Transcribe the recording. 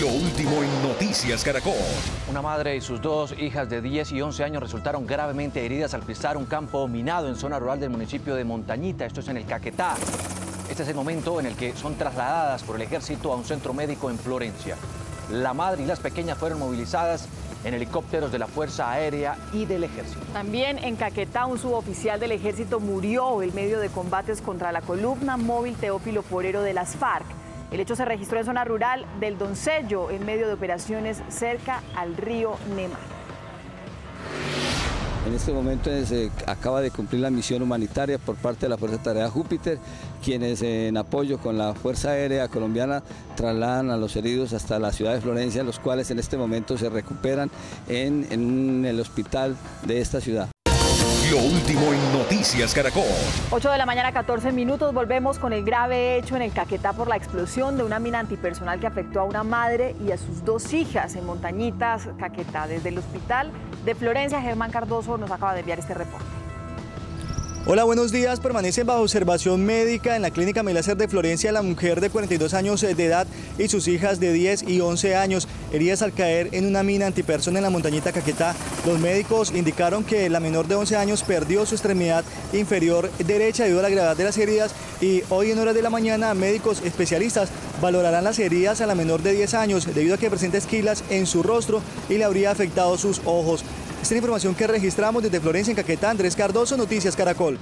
Lo último en Noticias Caracol. Una madre y sus dos hijas de 10 y 11 años resultaron gravemente heridas al pisar un campo minado en zona rural del municipio de Montañita, esto es en el Caquetá. Este es el momento en el que son trasladadas por el ejército a un centro médico en Florencia. La madre y las pequeñas fueron movilizadas en helicópteros de la Fuerza Aérea y del Ejército. También en Caquetá, un suboficial del Ejército murió en medio de combates contra la columna móvil Teófilo Porero de las FARC. El hecho se registró en zona rural del Doncello, en medio de operaciones cerca al río Nema. En este momento se acaba de cumplir la misión humanitaria por parte de la Fuerza Tarea Júpiter, quienes en apoyo con la Fuerza Aérea Colombiana trasladan a los heridos hasta la ciudad de Florencia, los cuales en este momento se recuperan en, en el hospital de esta ciudad. Lo último en Noticias Caracol. 8 de la mañana, 14 minutos. Volvemos con el grave hecho en el Caquetá por la explosión de una mina antipersonal que afectó a una madre y a sus dos hijas en Montañitas, Caquetá. Desde el hospital de Florencia, Germán Cardoso nos acaba de enviar este reporte. Hola, buenos días. Permanece bajo observación médica en la clínica Melacer de Florencia la mujer de 42 años de edad y sus hijas de 10 y 11 años, heridas al caer en una mina antipersona en la montañita Caquetá. Los médicos indicaron que la menor de 11 años perdió su extremidad inferior derecha debido a la gravedad de las heridas y hoy en horas de la mañana médicos especialistas valorarán las heridas a la menor de 10 años debido a que presenta esquilas en su rostro y le habría afectado sus ojos. Esta es información que registramos desde Florencia en Caquetá. Andrés Cardoso, Noticias Caracol.